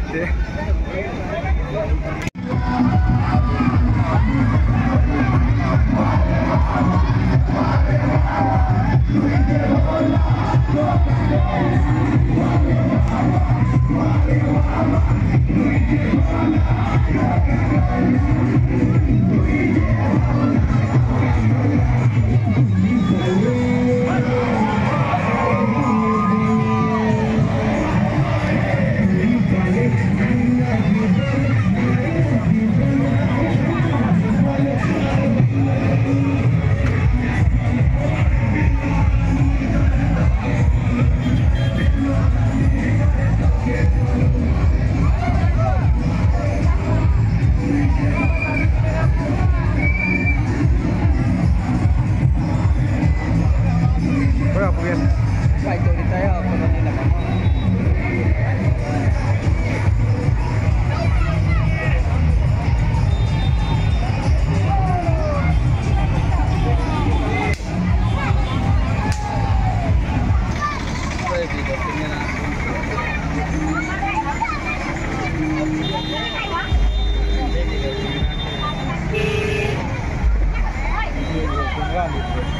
United. phối hợp viên phải tự tế hợp và đi làm Thank you.